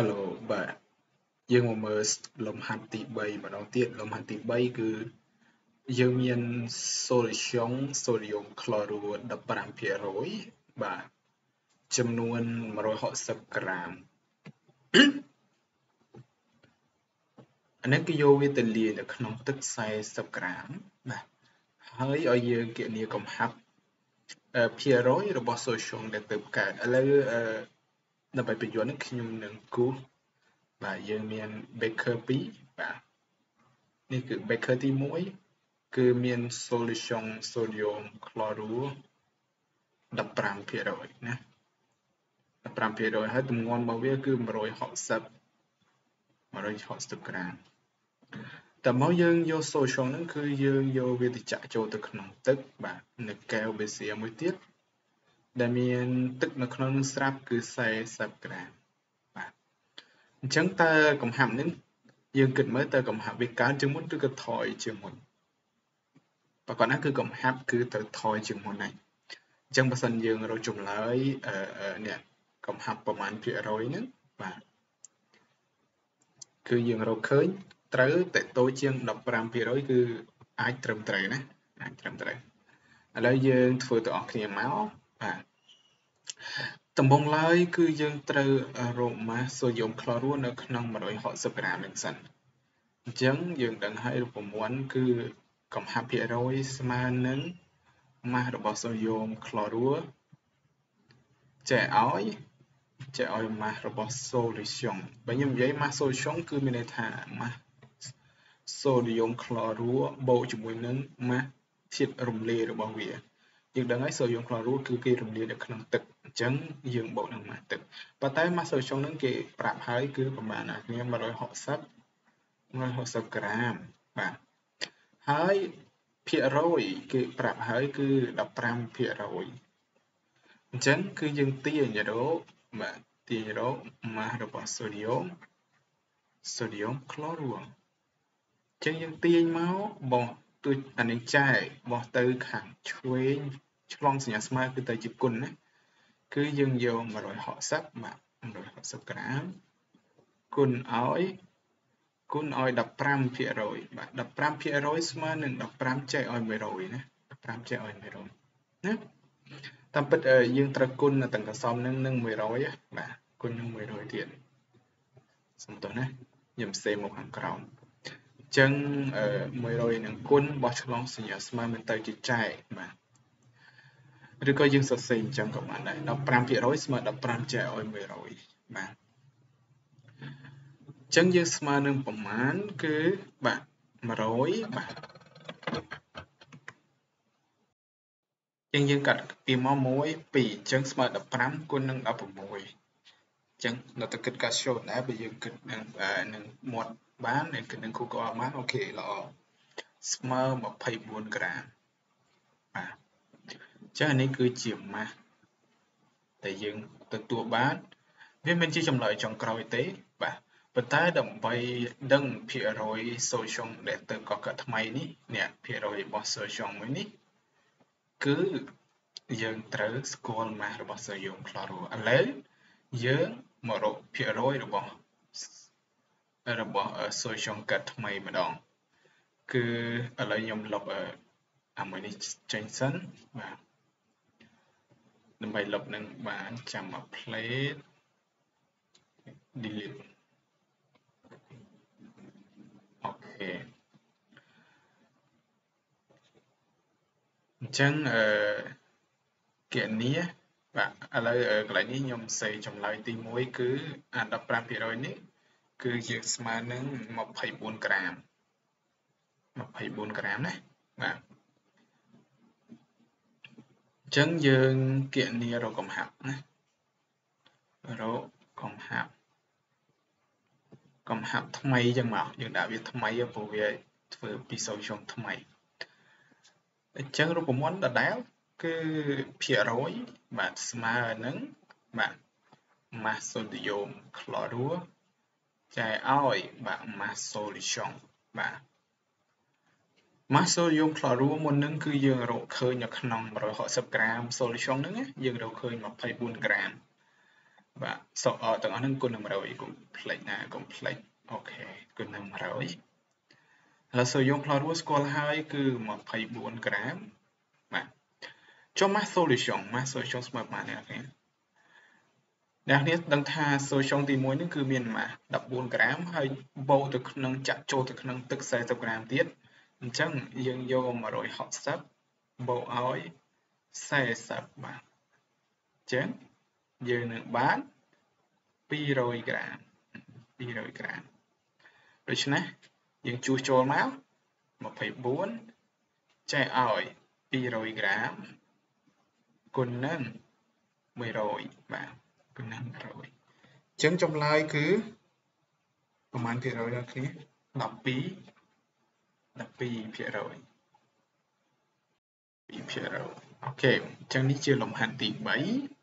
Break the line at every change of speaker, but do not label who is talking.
Hello បាទយើងមកមើលលំហាត់ទី3ម្ដងទៀតលំហាត់ទី3គឺយើងមាន solution sodium chloride 15%បាទចំនួន160ក្រាមអានេះគឺយកវាទៅលាយនៅក្នុងទឹក40ក្រាមបាទហើយឲ្យយើងគណនាកំហាប់ភាគរយរបស់ solution ដែលទៅកើតឥឡូវ ដើម្បីបញ្យល់នេះខ្ញុំនឹងគូសបាទយើងមាន baker 2បាទនេះគឺ baker ទី1គឺមាន solution sodium chlorure 15%ណា15%ហើយទម្ងន់របស់វាគឺ160 160ក្រាមតើមកយើងយក solution ហ្នឹងគឺយើងយកវាទៅចាក់ចូលទៅក្នុងទឹកបាទនៅកែវ BCA មួយទៀត ដែលមានទឹកនៅក្នុងនឹងស្រាប់គឺ40ក្រាមបាទអញ្ចឹងតើកំហាប់នេះយើងគិតមើលតើកំហាប់វាកើនជាងមុនឬក៏ថយជាងមុនប្រកបណាគឺកំហាប់គឺទៅថយជាងមុនហើយអញ្ចឹងបើសិនយើងរកចម្លើយនេះកំហាប់ប្រមាណភាគរយហ្នឹងបាទគឺយើងរកឃើញត្រូវតេតូចជាង15%គឺអាចត្រឹមត្រូវណាអាចត្រឹមត្រូវឥឡូវយើងធ្វើទៅអស់គ្នាមក បាទដំបូងឡើយគឺយើងត្រូវរកម៉ាសសូដ្យូមក្លរូនៅក្នុង160ក្រាមនេះសិនអញ្ចឹងយើងដឹងហើយរូបមន្តគឺកំហាប់ភាគរយស្មើនឹងម៉ាសរបស់សូដ្យូមក្លរូចែកឲ្យចែកឲ្យម៉ាសរបស់ solution បើខ្ញុំនិយាយម៉ាស solution គឺមានន័យថាម៉ាស sodium chlorure បូកជាមួយនឹងម៉ាសធាតុរំលាយរបស់វា យើងដឹងហើយ sodium chloride គឺគេរំលាយនៅក្នុងទឹកអញ្ចឹងយើងបូកនឹងម៉ាស់ទឹកប៉ុន្តែម៉ាស់ sodium ហ្នឹងគេប្រាប់ហើយគឺប្រហែលណាគ្នា160 160ក្រាមបាទហើយភាគរយគេប្រាប់ហើយគឺ15ភាគរយអញ្ចឹងគឺយើងទាញរកបាទទាញរកម៉ាស់របស់ sodium sodium chloride អញ្ចឹងយើងទាញមកបោះទូចអានេះចែកបោះទៅខាងឆ្វេង ឆ្លងសញ្ញាស្មើគឺទៅជាគុណណាគឺយើងយក160បាទ160ក្រាមគុណឲ្យគុណឲ្យ15%បាទ15%ស្មើនឹង15ចែកឲ្យ100ណា15ចែកឲ្យ100ណាតាមពិតយើងត្រូវគុណទាំងកសំនឹងនឹង100បាទគុណនឹង100ទៀតសំទោសណាខ្ញុំសេមកខាងក្រោមអញ្ចឹង100នឹងគុណបោះឆ្លងសញ្ញាស្មើមិនទៅជាចែកបាទ ឬក៏យើងសរសេរអញ្ចឹងក៏បានដែរ15%ស្មើ15ចែកឲ្យ100បាទអញ្ចឹងយើងស្មើនឹងប្រមាណគឺបាទ100បាទចឹងយើងកាត់ពីមក1 2អញ្ចឹងស្មើ15គុណនឹង16អញ្ចឹងនៅតែគិតកាត់ short ដែរបើយើងគិតនឹងនឹងមាត់បាននឹងគិតនឹង Google បានអូខេល្អស្មើ24ក្រាមបាទ ចឹងនេះគឺជាម៉ាស់ដែលយើងទទួលបានវាមិនជាចម្លើយចុងក្រោយទេបាទប៉ុន្តែដើម្បីដឹងភាគរយ social ដែលទៅកកថ្មីនេះអ្នកភាគរយរបស់ social មួយនេះគឺយើងត្រូវស្គាល់ម៉ាស់របស់ sodium chloride ឥឡូវយើងមករកភាគរយរបស់របស់ solution កាត់ថ្មីម្ដងគឺឥឡូវខ្ញុំលុបអាមួយនេះចេញសិនបាទ ដើម្បីលុបនឹងបានចាំមក plate delete អូខេអញ្ចឹងអឺគណនាបាទឥឡូវកន្លែងនេះខ្ញុំសេចម្លើយទី1គឺអា15%នេះគឺយើងស្មើនឹង24ក្រាម24ក្រាមណាបាទ អញ្ចឹងយើងគណនារកកំហាប់ណារកកំហាប់កំហាប់ថ្មីអញ្ចឹងមកយើងដាក់វាថ្មីព្រោះវាធ្វើពីសូវខ្ញុំថ្មីអញ្ចឹងរូបមន្តដដែលគឺភាគរយបាទស្មើនឹងបាទ mass sodium chlorure ចែកឲ្យបាទ mass solution បាទ mass sodium chlorure មុននឹងគឺយើងរកឃើញនៅក្នុង160ក្រាម solution ហ្នឹងយើងរកឃើញ24ក្រាមបាទសូអទាំងអស់ហ្នឹងគុណនឹង100កុំភ្លេចណាកុំភ្លេចអូខេគុណនឹង100ឥឡូវសូយើងផ្លោតរួចស្គាល់ហើយគឺ24ក្រាមបាទចុះ mass solution mass solution ស្មើប៉ុន្មានអ្នកនរអ្នកនេះដឹងថា solution ទី1នេះគឺមានម៉ាស់14ក្រាមហើយបូកទៅក្នុងចាក់ចូលទៅក្នុងទឹក40ក្រាមទៀត អញ្ចឹងយើងយក160បូកឲ្យ40បាទអញ្ចឹងយើងនឹងបាន200ក្រាម200ក្រាមដូច្នេះយើងជួសចូលមក24ចែកឲ្យ200ក្រាមគុណនឹង100បាទគុណនឹង100អញ្ចឹងចម្លើយគឺប្រមាណភាគរយដល់គ្នា12 12ភាគរយ2ភាគរយអូខេអញ្ចឹងនេះជាលំហាត់ទី3